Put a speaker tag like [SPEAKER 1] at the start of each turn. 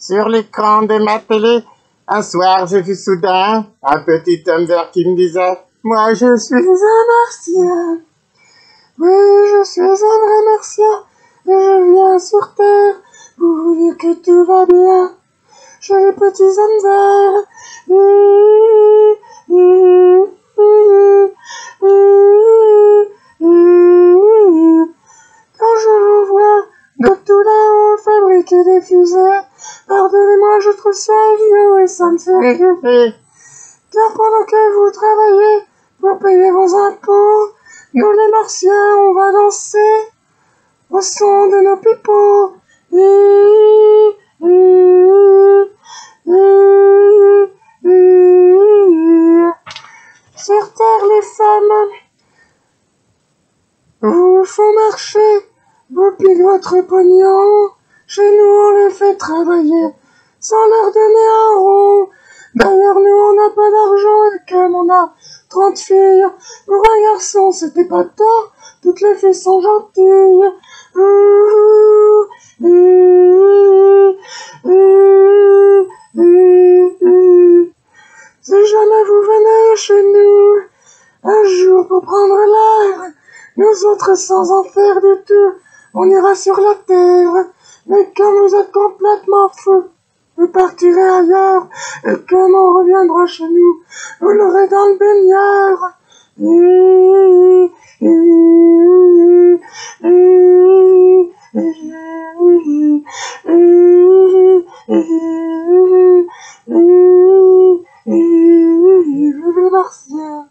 [SPEAKER 1] sur l'écran de ma télé. Un soir, j'ai vu soudain un petit homme vert qui me disait Moi, je suis un martien. Oui, je suis un vrai martien et je viens sur Terre pour vous dire que tout va bien. J'ai les petits hommes verts. Quand des fusées, pardonnez-moi, je trouve ça idiot et ça me fait rêver. Car pendant que vous travaillez pour payer vos impôts, nous les martiens, on va danser au son de nos pipeaux. Sur terre, les femmes vous font marcher, vous piquent votre pognon. Chez nous, on les fait travailler sans leur donner un rond. D'ailleurs, nous, on n'a pas d'argent et comme on a 30 filles, pour un garçon, c'était pas tort. Toutes les filles sont gentilles. Si jamais vous venez chez nous, un jour pour prendre l'air, nous autres sans en faire du tout, on ira sur la terre. Vous partirez ailleurs, et quand on reviendra chez nous, vous l'aurez dans le baignard. Vive les Martiens